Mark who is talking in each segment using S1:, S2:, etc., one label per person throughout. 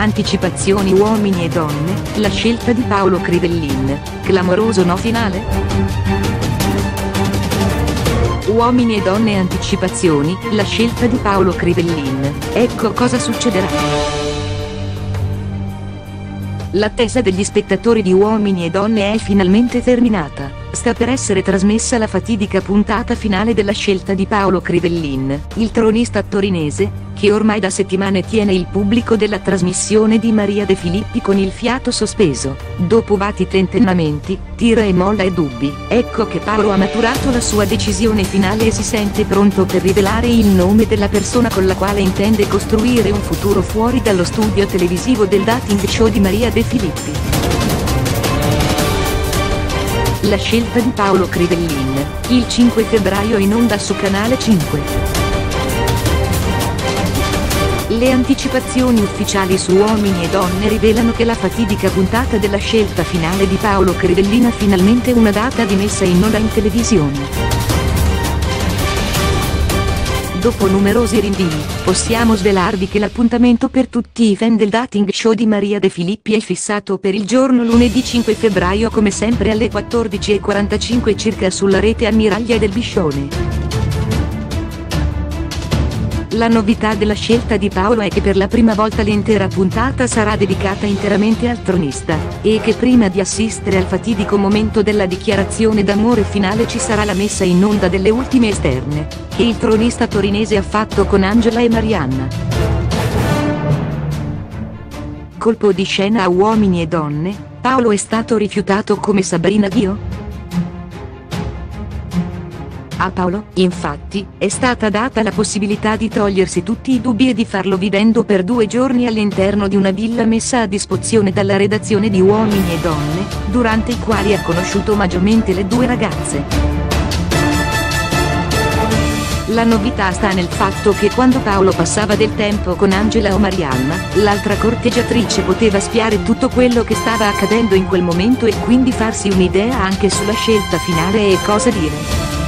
S1: Anticipazioni uomini e donne, la scelta di Paolo Crivellin, clamoroso no finale? Uomini e donne anticipazioni, la scelta di Paolo Crivellin, ecco cosa succederà. L'attesa degli spettatori di Uomini e Donne è finalmente terminata. Sta per essere trasmessa la fatidica puntata finale della scelta di Paolo Crivellin, il tronista torinese, che ormai da settimane tiene il pubblico della trasmissione di Maria De Filippi con il fiato sospeso. Dopo vati tentennamenti, tira e molla e dubbi, ecco che Paolo ha maturato la sua decisione finale e si sente pronto per rivelare il nome della persona con la quale intende costruire un futuro fuori dallo studio televisivo del dating show di Maria De Filippi. La scelta di Paolo Crivellin, il 5 febbraio in onda su Canale 5. Le anticipazioni ufficiali su Uomini e Donne rivelano che la fatidica puntata della scelta finale di Paolo Crivellin ha finalmente una data di messa in onda in televisione. Dopo numerosi rinvii, possiamo svelarvi che l'appuntamento per tutti i fan del dating show di Maria De Filippi è fissato per il giorno lunedì 5 febbraio come sempre alle 14.45 circa sulla rete ammiraglia del Biscione. La novità della scelta di Paolo è che per la prima volta l'intera puntata sarà dedicata interamente al tronista, e che prima di assistere al fatidico momento della dichiarazione d'amore finale ci sarà la messa in onda delle ultime esterne, che il tronista torinese ha fatto con Angela e Marianna. Colpo di scena a uomini e donne, Paolo è stato rifiutato come Sabrina Ghio? A Paolo, infatti, è stata data la possibilità di togliersi tutti i dubbi e di farlo vivendo per due giorni all'interno di una villa messa a disposizione dalla redazione di Uomini e Donne, durante i quali ha conosciuto maggiormente le due ragazze. La novità sta nel fatto che quando Paolo passava del tempo con Angela o Marianna, l'altra corteggiatrice poteva spiare tutto quello che stava accadendo in quel momento e quindi farsi un'idea anche sulla scelta finale e cosa dire.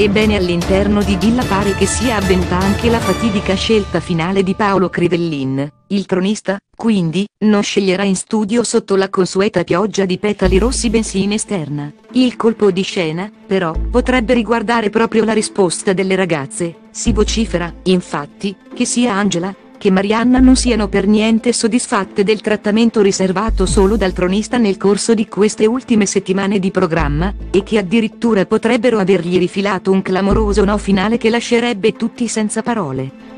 S1: Ebbene all'interno di Villa pare che sia avvenuta anche la fatidica scelta finale di Paolo Crivellin, il tronista, quindi, non sceglierà in studio sotto la consueta pioggia di petali rossi bensì in esterna. Il colpo di scena, però, potrebbe riguardare proprio la risposta delle ragazze, si vocifera, infatti, che sia Angela, che Marianna non siano per niente soddisfatte del trattamento riservato solo dal tronista nel corso di queste ultime settimane di programma, e che addirittura potrebbero avergli rifilato un clamoroso no finale che lascerebbe tutti senza parole.